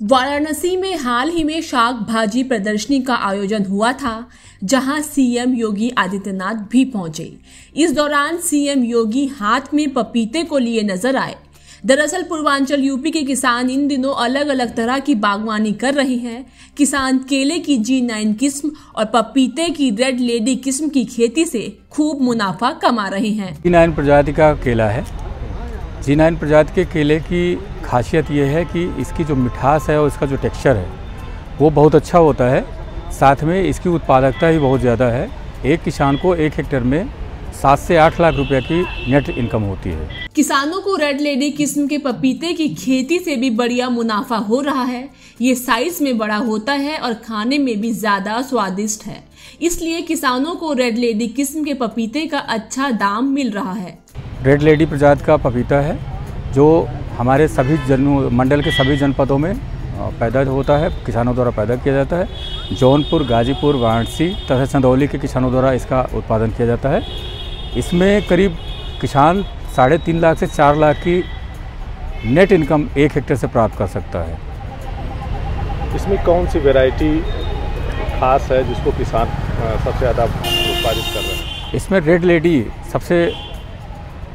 वाराणसी में हाल ही में शाक भाजी प्रदर्शनी का आयोजन हुआ था, जहाँ सीएम योगी आदित्यनाथ भी पहुँचे। इस दौरान सीएम योगी हाथ में पपीते को लिए नज़र आए। दरअसल पूर्वांचल यूपी के किसान इन दिनों अलग अलग तरह की बागवानी कर रहे हैं। किसान केले की जी नाइन किस्म और पपीते की रेड लेडी किस्म की खेती से खूब मुनाफा कमा रहे हैं। जी नाइन प्रजाति का केला है। जी नाइन प्रजाति के केले की खासियत ये है कि इसकी जो मिठास है और इसका जो टेक्सचर है वो बहुत अच्छा होता है। साथ में इसकी उत्पादकता भी बहुत ज़्यादा है। एक किसान को एक हेक्टेयर में सात से आठ लाख रुपए की नेट इनकम होती है। किसानों को रेड लेडी किस्म के पपीते की खेती से भी बढ़िया मुनाफा हो रहा है। ये साइज़ में बड़ा होता है और खाने में भी ज़्यादा स्वादिष्ट है। इसलिए किसानों को रेड लेडी किस्म के पपीते का अच्छा दाम मिल रहा है। रेड लेडी प्रजाति का पपीता है जो हमारे सभी जन मंडल के सभी जनपदों में पैदा होता है किसानों द्वारा पैदा किया जाता है। जौनपुर गाजीपुर वाराणसी तथा चंदौली के किसानों द्वारा इसका उत्पादन किया जाता है। इसमें करीब किसान साढ़े तीन लाख से चार लाख की नेट इनकम एक हेक्टेयर से प्राप्त कर सकता है। इसमें कौन सी वैरायटी खास है जिसको किसान सबसे ज़्यादा उत्पादित कर रहे हैं? इसमें रेड लेडी सबसे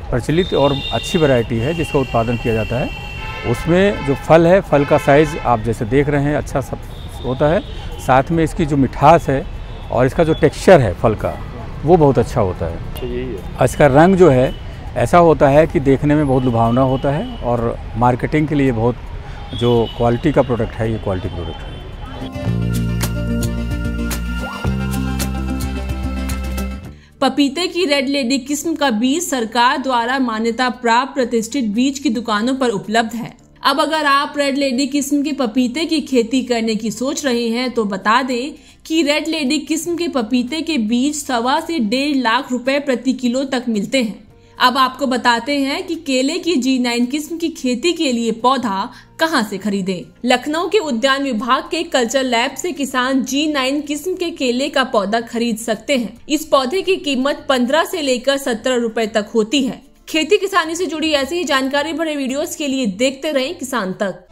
प्रचलित और अच्छी वैरायटी है जिसका उत्पादन किया जाता है। उसमें जो फल है फल का साइज़ आप जैसे देख रहे हैं अच्छा सब होता है। साथ में इसकी जो मिठास है और इसका जो टेक्सचर है फल का वो बहुत अच्छा होता है। यही है। इसका रंग जो है ऐसा होता है कि देखने में बहुत लुभावना होता है और मार्केटिंग के लिए बहुत जो क्वालिटी का प्रोडक्ट है ये क्वालिटी प्रोडक्ट है। पपीते की रेड लेडी किस्म का बीज सरकार द्वारा मान्यता प्राप्त प्रतिष्ठित बीज की दुकानों पर उपलब्ध है। अब अगर आप रेड लेडी किस्म के पपीते की खेती करने की सोच रहे हैं तो बता दें कि रेड लेडी किस्म के पपीते के बीज सवा से डेढ़ लाख रुपए प्रति किलो तक मिलते हैं। अब आपको बताते हैं कि केले की जी नाइन किस्म की खेती के लिए पौधा कहाँ से खरीदें? लखनऊ के उद्यान विभाग के कल्चर लैब से किसान जी नाइन किस्म के केले का पौधा खरीद सकते हैं। इस पौधे की कीमत पंद्रह से लेकर सत्रह रूपए तक होती है। खेती किसानी से जुड़ी ऐसी ही जानकारी भरे वीडियोस के लिए देखते रहें किसान तक।